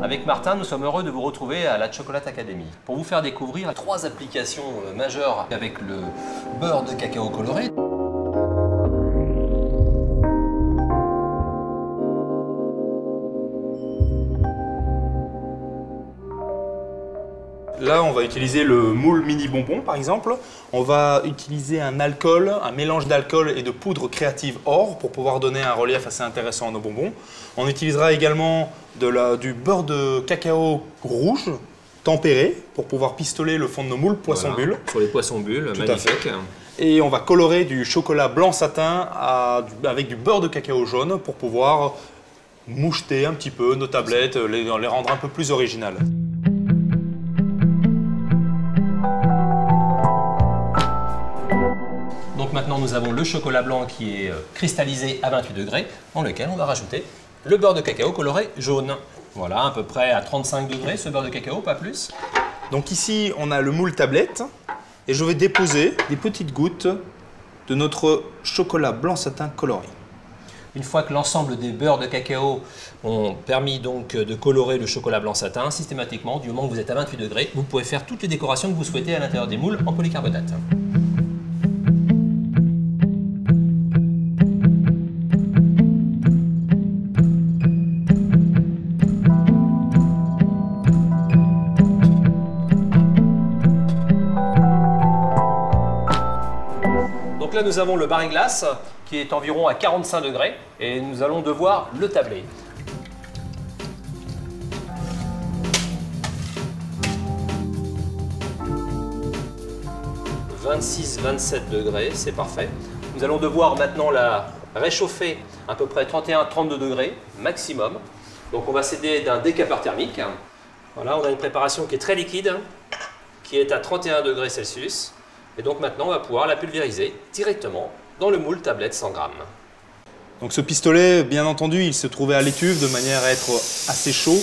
Avec Martin, nous sommes heureux de vous retrouver à la Chocolate Academy pour vous faire découvrir trois applications euh, majeures avec le beurre de cacao coloré. Là, on va utiliser le moule mini bonbon, par exemple. On va utiliser un alcool, un mélange d'alcool et de poudre créative or pour pouvoir donner un relief assez intéressant à nos bonbons. On utilisera également de la- du beurre de cacao rouge tempéré pour pouvoir pistoler le fond de nos moules poisson Voilà, bulle. Sur les poissons bulles, magnifique. Et on va colorer du chocolat blanc satin à avec du beurre de cacao jaune pour pouvoir moucheter un petit peu nos tablettes, les, les rendre un peu plus originales. Maintenant, nous avons le chocolat blanc qui est euh, cristallisé à 28 degrés, dans lequel on va rajouter le beurre de cacao coloré jaune. Voilà, à peu près à 35 degrés ce beurre de cacao, pas plus. Donc ici, on a le moule tablette et je vais déposer des petites gouttes de notre chocolat blanc satin coloré. Une fois que l'ensemble des beurres de cacao ont permis donc de colorer le chocolat blanc satin, systématiquement, du moment que vous êtes à 28 degrés, vous pouvez faire toutes les décorations que vous souhaitez à l'intérieur des moules en polycarbonate. Nous avons le bar glace qui est environ à 45 degrés et nous allons devoir le tabler. « 26-27 degrés, c'est parfait. Nous allons devoir maintenant la réchauffer à peu près 31-32 degrés maximum. Donc on va s'aider d'un décapeur thermique. Voilà, on a une préparation qui est très liquide, qui est à 31 degrés Celsius. Et donc maintenant, on va pouvoir la pulvériser directement dans le moule tablette 100 grammes. Donc ce pistolet, bien entendu, il se trouvait à l'étuve de manière à être assez chaud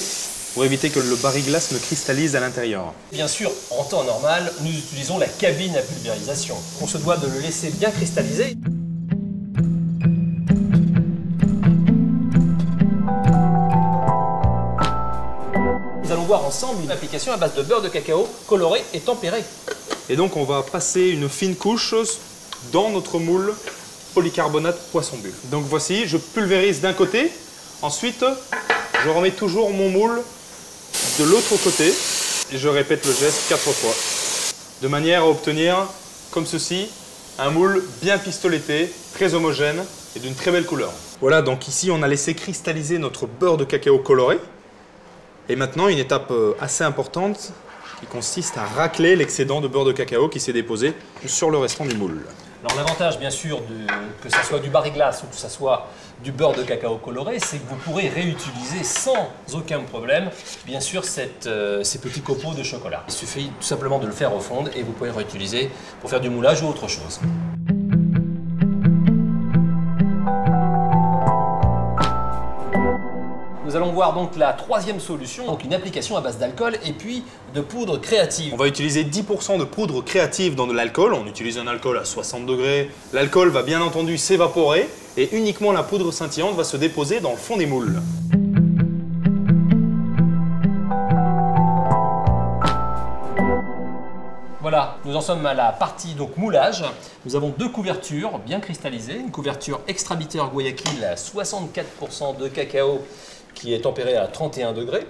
pour éviter que le baril-glace ne cristallise à l'intérieur. Bien sûr, en temps normal, nous utilisons la cabine à pulvérisation. On se doit de le laisser bien cristalliser. Nous allons voir ensemble une application à base de beurre de cacao coloré et tempéré. Et donc on va passer une fine couche dans notre moule polycarbonate poisson bulle. Donc voici, je pulvérise d'un côté, ensuite je remets toujours mon moule de l'autre côté et je répète le geste quatre fois. De manière à obtenir, comme ceci, un moule bien pistoletté, très homogène et d'une très belle couleur. Voilà, donc ici on a laissé cristalliser notre beurre de cacao coloré. Et maintenant une étape euh, assez importante qui consiste à racler l'excédent de beurre de cacao qui s'est déposé sur le restant du moule. Alors l'avantage bien sûr que ce soit du baril-glace ou que ce soit du beurre de cacao coloré, c'est que vous pourrez réutiliser sans aucun problème bien sûr euh, ces petits copeaux de chocolat. Il suffit tout simplement de le faire au fond et vous pouvez réutiliser pour faire du moulage ou autre chose. Donc la troisième solution, donc une application à base d'alcool et puis de poudre créative. On va utiliser 10% de poudre créative dans de l'alcool. On utilise un alcool à 60 degrés. L'alcool va bien entendu s'évaporer et uniquement la poudre scintillante va se déposer dans le fond des moules. Voilà, nous en sommes à la partie donc moulage. Nous avons deux couvertures bien cristallisées. Une couverture extra bitter Guayaquil à 64% de cacao qui est tempéré à 31 degrés.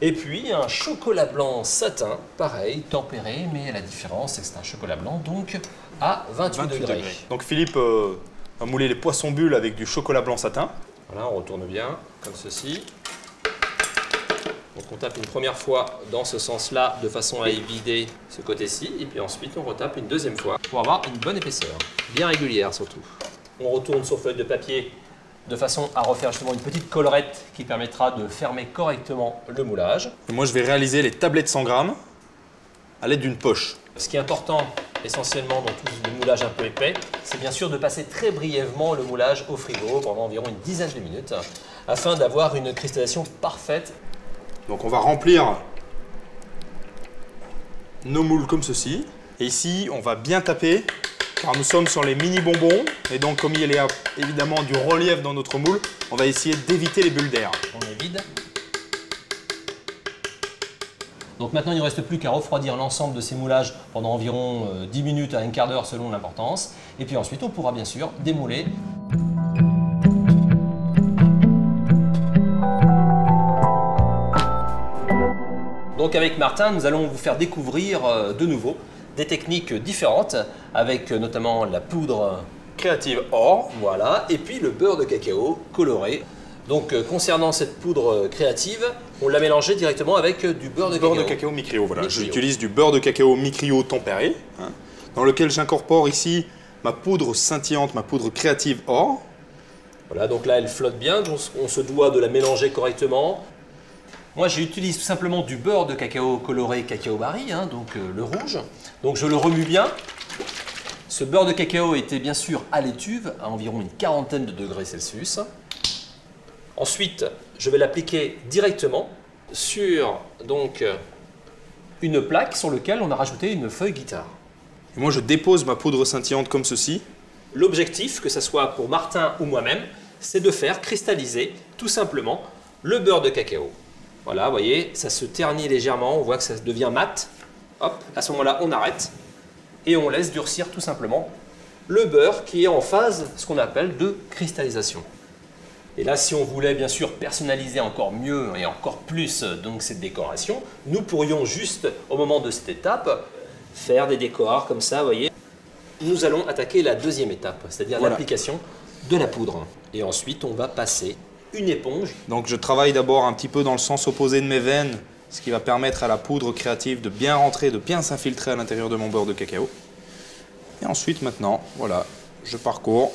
Et puis un chocolat blanc satin, pareil, tempéré, mais la différence c'est que c'est un chocolat blanc donc à 28, 28 degrés. degrés. Donc Philippe euh, va mouler les poissons bulles avec du chocolat blanc satin. Voilà, on retourne bien, comme ceci. Donc on tape une première fois dans ce sens-là, de façon à évider ce côté-ci, et puis ensuite on retape une deuxième fois pour avoir une bonne épaisseur, bien régulière surtout. On retourne sur feuille de papier de façon à refaire justement une petite collerette qui permettra de fermer correctement le moulage. Et moi je vais réaliser les tablettes 100 grammes à l'aide d'une poche. Ce qui est important essentiellement dans tout le moulage un peu épais, c'est bien sûr de passer très brièvement le moulage au frigo pendant environ une dizaine de minutes afin d'avoir une cristallisation parfaite Donc on va remplir nos moules comme ceci. Et ici, on va bien taper, car nous sommes sur les mini bonbons. Et donc comme il y a évidemment du relief dans notre moule, on va essayer d'éviter les bulles d'air. On est vide. Donc maintenant, il ne reste plus qu'à refroidir l'ensemble de ces moulages pendant environ 10 minutes à un quart d'heure selon l'importance. Et puis ensuite, on pourra bien sûr démouler. Donc avec Martin, nous allons vous faire découvrir de nouveau des techniques différentes avec notamment la poudre créative or, voilà, et puis le beurre de cacao coloré. Donc euh, concernant cette poudre créative, on l'a mélangé directement avec euh, du beurre de beurre cacao. de cacao micrio. Voilà, j'utilise du beurre de cacao micrio tempéré, hein, dans lequel j'incorpore ici ma poudre scintillante, ma poudre créative or. Voilà, donc là elle flotte bien, on se doit de la mélanger correctement. Moi j'utilise tout simplement du beurre de cacao coloré cacao barry, hein, donc le rouge. Donc je le remue bien ce beurre de cacao était bien sûr à l'étuve, à environ une quarantaine de degrés Celsius. Ensuite, je vais l'appliquer directement sur donc, une plaque sur laquelle on a rajouté une feuille guitare. Et moi, je dépose ma poudre scintillante comme ceci. L'objectif, que ce soit pour Martin ou moi-même, c'est de faire cristalliser tout simplement le beurre de cacao. Voilà, vous voyez, ça se ternit légèrement, on voit que ça devient mat. Hop, à ce moment-là, on arrête et on laisse durcir tout simplement le beurre qui est en phase, ce qu'on appelle de cristallisation. Et là, si on voulait bien sûr personnaliser encore mieux et encore plus donc cette décoration, nous pourrions juste, au moment de cette étape, faire des décors comme ça, vous voyez. Nous allons attaquer la deuxième étape, c'est-à-dire l'application de la poudre. Et ensuite, on va passer une éponge. Donc je travaille d'abord un petit peu dans le sens opposé de mes veines ce qui va permettre à la poudre créative de bien rentrer, de bien s'infiltrer à l'intérieur de mon beurre de cacao. Et ensuite, maintenant, voilà, je parcours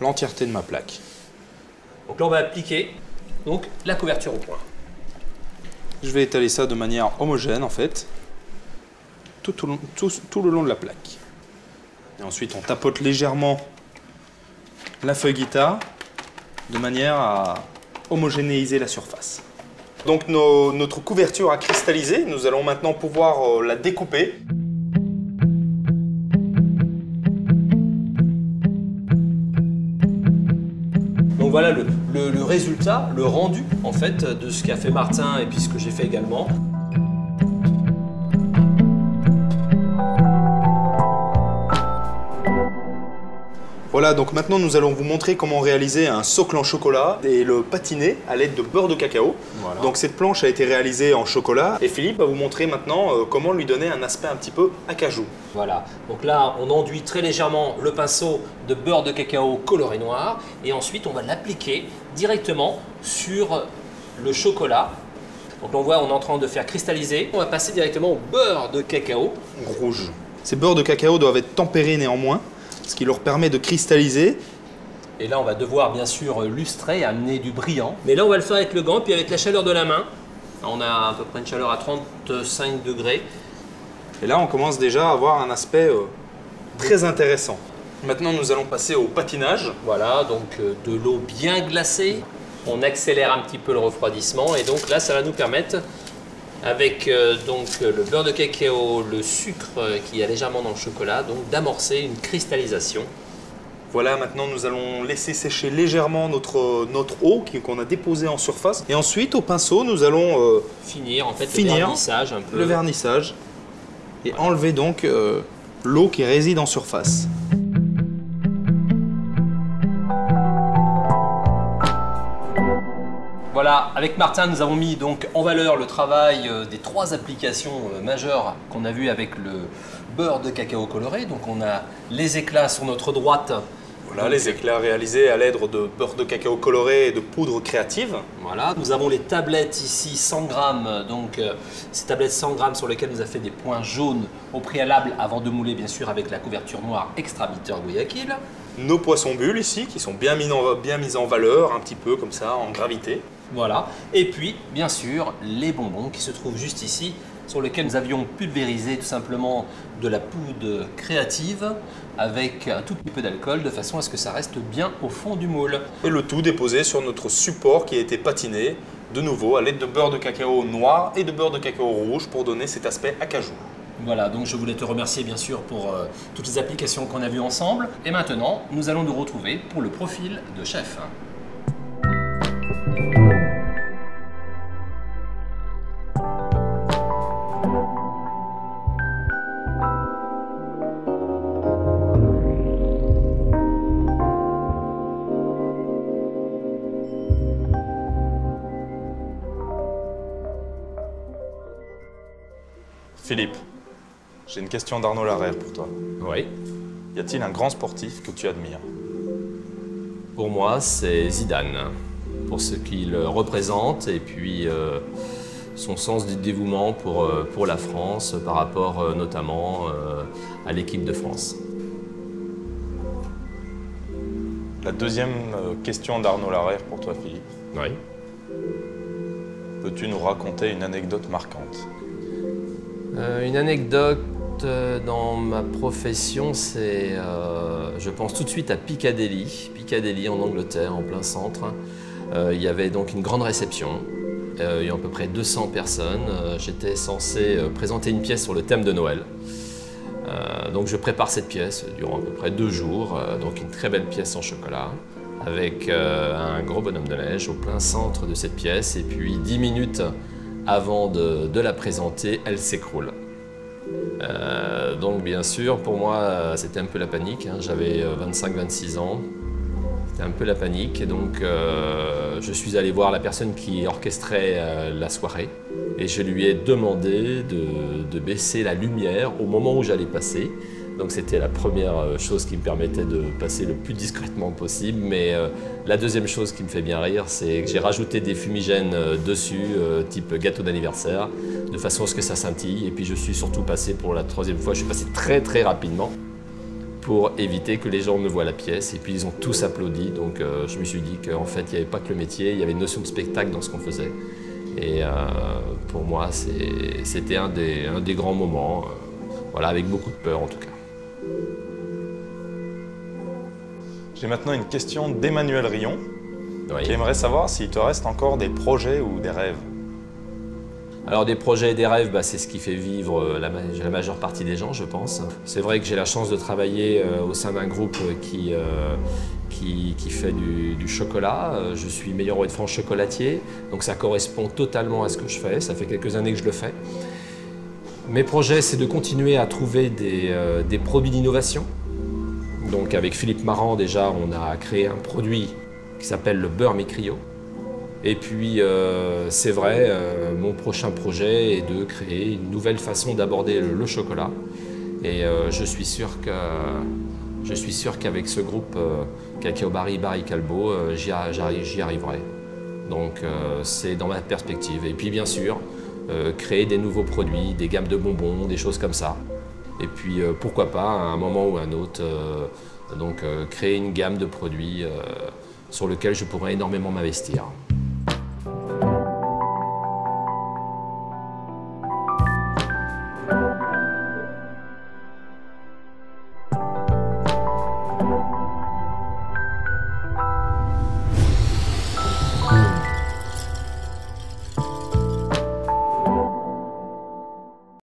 l'entièreté de ma plaque. Donc là, on va appliquer donc, la couverture au point. Je vais étaler ça de manière homogène, en fait, tout, tout le long de la plaque. Et ensuite, on tapote légèrement la feuille guitare de manière à homogénéiser la surface. Donc notre couverture a cristallisé, nous allons maintenant pouvoir euh, la découper. Donc voilà le, le résultat, le rendu en fait de ce qu'a fait Martin et puis ce que j'ai fait également. Voilà, donc maintenant nous allons vous montrer comment réaliser un socle en chocolat et le patiner à l'aide de beurre de cacao. Donc cette planche a été réalisée en chocolat et Philippe va vous montrer maintenant euh, comment lui donner un aspect un petit peu acajou. Voilà, donc là on enduit très légèrement le pinceau de beurre de cacao coloré noir et ensuite on va l'appliquer directement sur le chocolat donc on voit, on est en train de faire cristalliser. On va passer directement au beurre de cacao. Rouge. Ces beurres de cacao doivent être tempérés néanmoins ce qui leur permet de cristalliser. Et là, on va devoir bien sûr lustrer, amener du brillant. Mais là, on va le faire avec le gant, puis avec la chaleur de la main. On a à peu près une chaleur à 35 degrés. Et là, on commence déjà à avoir un aspect euh, très intéressant. Maintenant, nous allons passer au patinage. Voilà, donc euh, de l'eau bien glacée. On accélère un petit peu le refroidissement et donc là, ça va nous permettre avec euh, donc le beurre de cacao, le sucre euh, qui est légèrement dans le chocolat, donc d'amorcer une cristallisation. Voilà, maintenant nous allons laisser sécher légèrement notre, notre eau qu'on a déposée en surface. Et ensuite, au pinceau, nous allons euh, finir en fait le vernissage un peu. Le vernissage. Et enlever donc l'eau qui réside en surface. Voilà, avec Martin, nous avons mis donc en valeur le travail euh, des trois applications euh, majeures qu'on a vues avec le beurre de cacao coloré. Donc on a les éclats sur notre droite. Voilà, les éclats réalisés à l'aide de beurre de cacao coloré et de poudre créative. Voilà, nous avons les tablettes ici 100 grammes, donc euh, ces tablettes 100 grammes sur lesquelles nous a fait des points jaunes au préalable avant de mouler bien sûr avec la couverture noire extra bitter Guayaquil. Nos poissons bulles ici qui sont bien mis, en, bien mis en valeur, un petit peu comme ça, en gravité. Voilà. Et puis, bien sûr, les bonbons qui se trouvent juste ici, sur lesquels nous avions pulvérisé tout simplement de la poudre créative avec un tout petit peu d'alcool de façon à ce que ça reste bien au fond du moule. Et le tout déposé sur notre support qui a été patiné de nouveau à l'aide de beurre de cacao noir et de beurre de cacao rouge pour donner cet aspect acajou. Voilà, donc je voulais te remercier bien sûr pour euh, toutes les applications qu'on a vues ensemble. Et maintenant, nous allons nous retrouver pour le profil de chef. Question d'Arnaud Larère pour toi. Oui. Y a-t-il un grand sportif que tu admires? Pour moi, c'est Zidane, pour ce qu'il représente et puis euh, son sens du dévouement pour, euh, pour la France par rapport euh, notamment euh, à l'équipe de France. La deuxième euh, question d'Arnaud Larère pour toi, Philippe. Oui. Peux-tu nous raconter une anecdote marquante? Euh, une anecdote euh, dans ma profession, c'est, euh, je pense tout de suite à Piccadilly, Piccadilly en Angleterre, en plein centre. Euh, il y avait donc une grande réception, il y a à peu près 200 personnes. J'étais censé présenter une pièce sur le thème de Noël. Donc je prépare cette pièce durant à peu près deux jours, donc une très belle pièce en chocolat, avec un gros bonhomme de neige au plein centre de cette pièce, et puis dix minutes avant de la présenter, elle s'écroule. Euh, donc bien sûr, pour moi, euh, c'était un peu la panique. hein. J'avais 25-26 ans. C'était un peu la panique. Et donc, euh, je suis allé voir la personne qui orchestrait euh, la soirée. Et je lui ai demandé de, de baisser la lumière au moment où j'allais passer. Donc c'était la première euh, chose qui me permettait de passer le plus discrètement possible. Mais euh, la deuxième chose qui me fait bien rire, c'est que j'ai rajouté des fumigènes euh, dessus, type gâteau d'anniversaire, de façon à ce que ça scintille. Et puis je suis surtout passé pour la troisième fois, je suis passé très très rapidement pour éviter que les gens ne voient la pièce. Et puis ils ont tous applaudi. Donc je me suis dit qu'en fait, il n'y avait pas que le métier, il y avait une notion de spectacle dans ce qu'on faisait. Et pour moi, c'était un des, un des grands moments. voilà, avec beaucoup de peur en tout cas. J'ai maintenant une question d'Emmanuel Rion Oui. qui aimerait savoir s'il te reste encore des projets ou des rêves. Alors des projets et des rêves, bah, c'est ce qui fait vivre euh, la, ma- la majeure partie des gens, je pense. C'est vrai que j'ai la chance de travailler euh, au sein d'un groupe qui, euh, qui, qui fait du, du chocolat. Je suis meilleur de France chocolatier, donc ça correspond totalement à ce que je fais. Ça fait quelques années que je le fais. Mes projets, c'est de continuer à trouver des, euh, produits d'innovation. Donc avec Philippe Marant, déjà, on a créé un produit qui s'appelle le beurre Micrio. Et puis, euh, c'est vrai, euh, mon prochain projet est de créer une nouvelle façon d'aborder le, chocolat. Et je suis sûr je suis sûr qu'avec ce groupe Cacao Barry Barry Calbo, j'y arriverai. Donc, c'est dans ma perspective. Et puis, bien sûr, euh, créer des nouveaux produits, des gammes de bonbons, des choses comme ça. Et puis, euh, pourquoi pas, à un moment ou à un autre, euh, donc, créer une gamme de produits sur lequel je pourrais énormément m'investir.